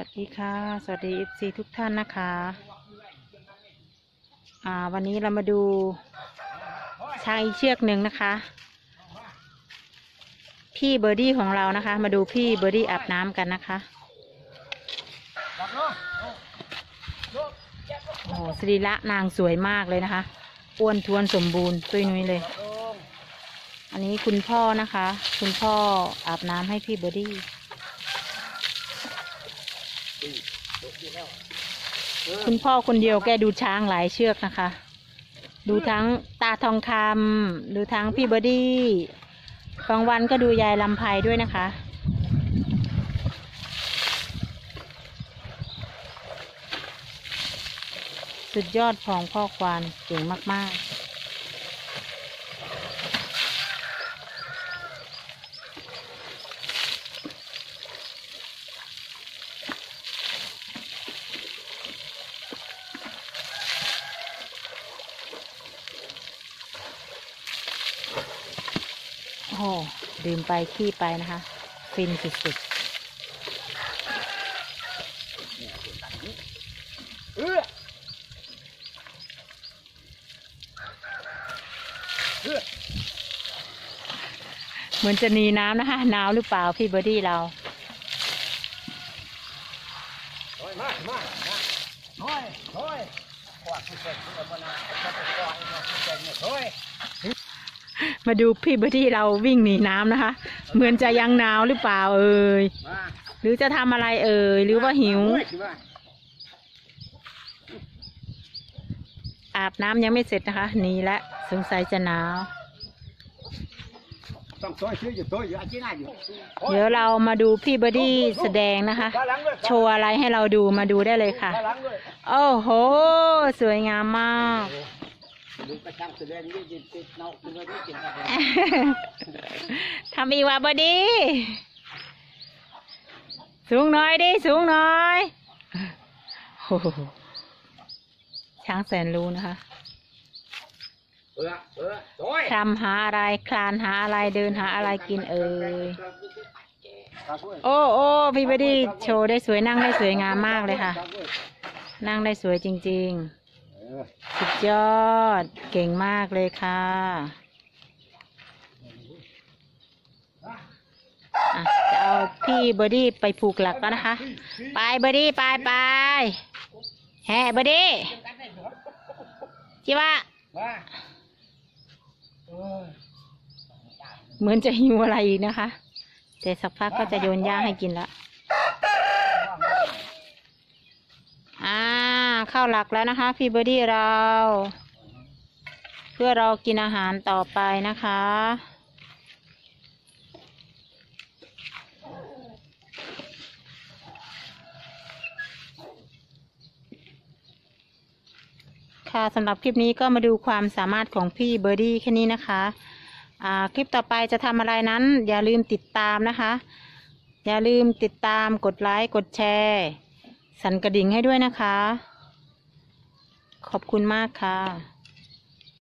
วัสดีค่ะ สวัสดี FC ทุกท่านนะคะ อ่า วันนี้เรามาดูช้างอีกเชือกหนึ่งนะคะ พี่เบอร์ดี้ของเรานะคะ มาดูพี่เบอร์ดี้อาบน้ำกันนะคะโอ้โหสรีระนางสวยมากเลยนะคะอ้วนท้วนสมบูรณ์ตุ้ยนุ้ยเลย อันนี้คุณพ่อนะคะ คุณพ่ออาบน้ำให้พี่เบอร์ดี้ คุณพ่อคนเดียวแกดูช้างหลายเชือกนะคะ ดูทั้งตาทองคำดูทั้งพี่เบอร์ดี้บางวันก็ดูยายลำไพด้วยนะคะสุดยอดของพ่อควาญเก่งมาก ๆ โอ้ดื่มไปขี้ไปนะคะ ฟินสุดเออๆเหมือนจะหนีน้ำนะคะหนาวหรือเปล่าพี่เบอร์ดี้เราโอ้ยมามามาโอ้ยโอ้ยกว่าที่เสร็จแล้วมันนะจะไปกว่าอีกหน่อยที่เสร็จเนี่ยโอ้ย มาดูพี่เบอร์ดี้เราวิ่งหนีน้ำนะคะ เหมือนจะยังหนาวหรือเปล่าเอ่ยหรือจะทำอะไรเอ่ยหรือว่าหิว อาบน้ำยังไม่เสร็จนะคะหนีและสงสัยจะหนาว ต้องตัวชื่ออยู่ตัวอยู่อาชีพไหนอยู่เดี๋ยวเรามาดูพี่เบอร์ดี้แสดงนะคะ ด้านหลังด้วยโชว์อะไรให้เราดูมาดูได้เลยค่ะ ด้านหลังด้วยโอ้โห สวยงามมาก ทำอีกว่าบอดี สูงหน่อยดิ สูงหน่อยโอ้โหช้างแสนรู้นะคะเออเออโอ้ยคลำหาอะไร คลานหาอะไร เดินหาอะไรกินเอ่ย โอ้โอ้พี่บอดี้โชว์ได้สวยนั่งได้สวยงามมากเลยค่ะ นั่งได้สวยจริง ๆ ส ยอด เก่งมากเลยค่ะอะจะเอาพี่เบอร์ดี้ไปผูกหลักแล้วนะคะ ไปเบอร์ดี้ไปไปแฮ่เบอร์ดี้จิว่า เหมือนจะหิวอะไรนะคะ แต่สักพักก็จะโยนหญ้าให้กินละอ่า เข้าหลักแล้วนะคะพี่เบอร์ดี้เรา เพื่อเรากินอาหารต่อไปนะคะ ค่ะสำหรับคลิปนี้ก็มาดูความสามารถของพี่เบอร์ดี้แค่นี้นะคะคลิปต่อไปจะทำอะไรนั้น อย่าลืมติดตามนะคะ อย่าลืมติดตามกดไลค์กดแชร์ สั่นกระดิ่งให้ด้วยนะคะ ขอบคุณมากค่ะ